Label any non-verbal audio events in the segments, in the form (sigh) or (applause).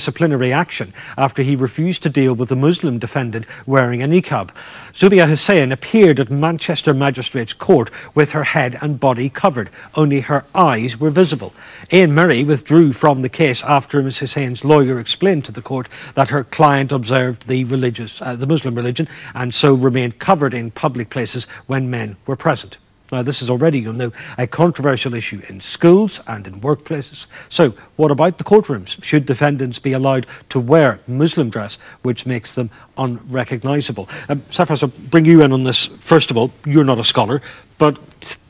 disciplinary action after he refused to deal with a Muslim defendant wearing a niqab. Zubia Hussain appeared at Manchester Magistrates Court with her head and body covered. Only her eyes were visible. Ian Murray withdrew from the case after Ms Hussain's lawyer explained to the court that her client observed the religious, uh, the Muslim religion and so remained covered in public places when men were present. Now, this is already, you'll know, a controversial issue in schools and in workplaces. So, what about the courtrooms? Should defendants be allowed to wear Muslim dress, which makes them unrecognisable? Um, Sarfraz, I'll bring you in on this. First of all, you're not a scholar, but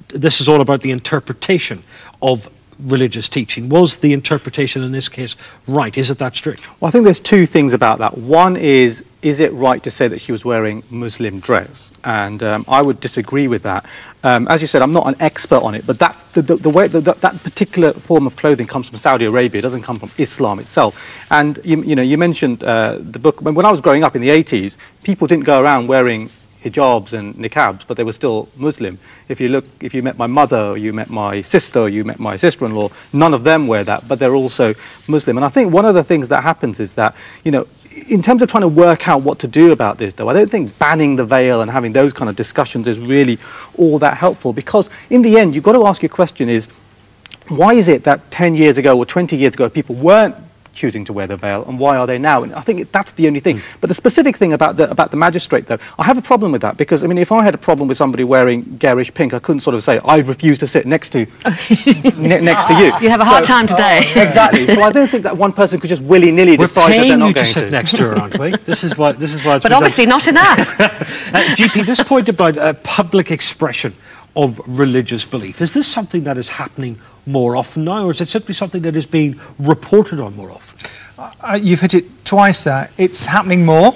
this is all about the interpretation of religious teaching. Was the interpretation in this case right? Is it that strict? Well, I think there's two things about that. One is, is it right to say that she was wearing Muslim dress? And um, I would disagree with that. Um, as you said, I'm not an expert on it, but that, the, the, the way, the, that particular form of clothing comes from Saudi Arabia. It doesn't come from Islam itself. And you, you know, you mentioned uh, the book. When I was growing up in the 80s, people didn't go around wearing hijabs and niqabs, but they were still Muslim. If you look, if you met my mother, or you met my sister, or you met my sister-in-law, none of them wear that, but they're also Muslim. And I think one of the things that happens is that, you know, in terms of trying to work out what to do about this, though, I don't think banning the veil and having those kind of discussions is really all that helpful because in the end, you've got to ask your question is, why is it that 10 years ago or 20 years ago people weren't choosing to wear the veil and why are they now? And I think that's the only thing. Mm. But the specific thing about the, about the magistrate, though, I have a problem with that because, I mean, if I had a problem with somebody wearing garish pink, I couldn't sort of say, I refuse to sit next to, (laughs) ne next to you. You have a hard so, time today. Uh, (laughs) exactly. So I don't think that one person could just willy-nilly decide that they're not you going to sit next to her, aren't we? (laughs) This is why, this is why But obviously not enough. uh, GP, this point about uh, public expression of religious belief. Is this something that is happening more often now, or is it simply something that is being reported on more often? Uh, you've hit it twice there. It's happening more,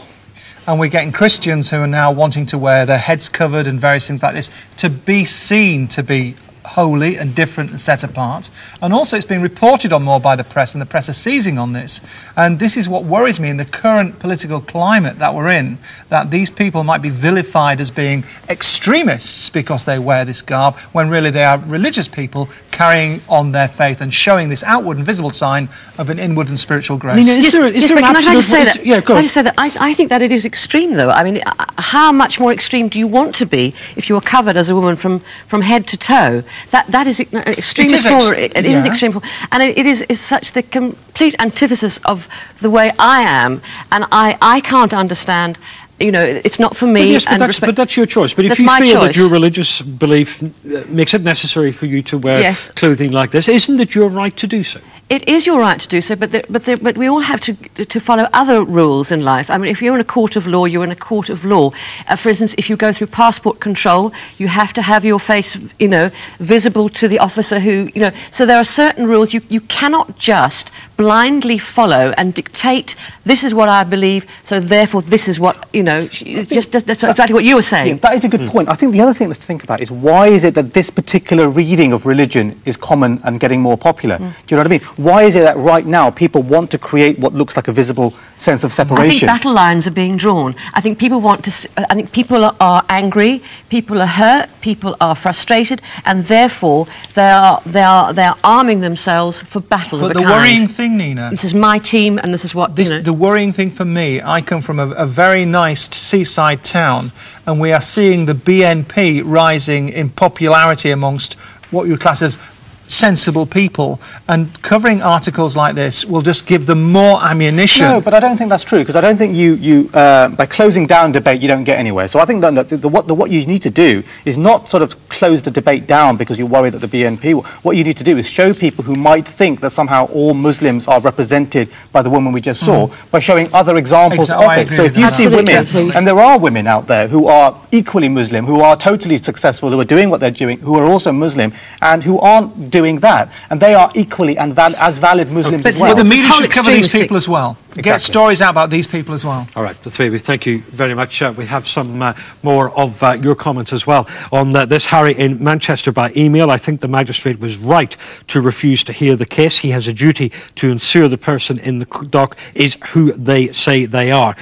and we're getting Christians who are now wanting to wear their heads covered and various things like this to be seen to be holy and different and set apart. And also, it's being reported on more by the press, and the press are seizing on this. And this is what worries me in the current political climate that we're in that these people might be vilified as being extremists because they wear this garb, when really they are religious people carrying on their faith and showing this outward and visible sign of an inward and spiritual grace. Nina, is there, is yes, there an absolute... I just say that? Yeah, go I just say that I, I think that it is extreme, though. I mean, how much more extreme do you want to be if you are covered as a woman from, from head to toe? That, that is extremely small. It, it yeah. is extreme, and it, it is, is such the complete antithesis of the way I am, and I, I can't understand you know, it's not for me. But yes, but that's, but that's, your choice. But if you feel choice. that your religious belief uh, makes it necessary for you to wear yes. clothing like this, isn't it your right to do so? It is your right to do so, but, the, but, the, but we all have to, to follow other rules in life. I mean, if you're in a court of law, you're in a court of law. Uh, for instance, if you go through passport control, you have to have your face, you know, visible to the officer who, you know. So there are certain rules you, you cannot just blindly follow and dictate, this is what I believe, so therefore this is what, you know, just that's that, exactly what you were saying. Yeah, that is a good mm. point. I think the other thing to think about is why is it that this particular reading of religion is common and getting more popular? Mm. Do you know what I mean? Why is it that right now people want to create what looks like a visible sense of separation? I think battle lines are being drawn. I think people want to. Uh, I think people are angry, people are hurt, people are frustrated, and therefore they are they are they are arming themselves for battle. But the kind. worrying thing, Nina. This is my team, and this is what this, you know. The worrying thing for me, I come from a, a very nice seaside town, and we are seeing the BNP rising in popularity amongst what you class as sensible people and covering articles like this will just give them more ammunition. No, but I don't think that's true because I don't think you, you uh, by closing down debate you don't get anywhere. So I think that the, the, what, the, what you need to do is not sort of close the debate down because you're worried that the BNP will. What you need to do is show people who might think that somehow all Muslims are represented by the woman we just saw mm. by showing other examples exactly. of it. So if you see women, and there are women out there who are equally Muslim, who are totally successful, who are doing what they're doing, who are also Muslim, and who aren't doing that. And they are equally and val as valid Muslims but, as well. But the media should cover these people as well. Exactly. Get stories out about these people as well. All right, the three of you, thank you very much. Uh, we have some uh, more of uh, your comments as well on uh, this, Harry, in Manchester by email. I think the magistrate was right to refuse to hear the case. He has a duty to ensure the person in the dock is who they say they are.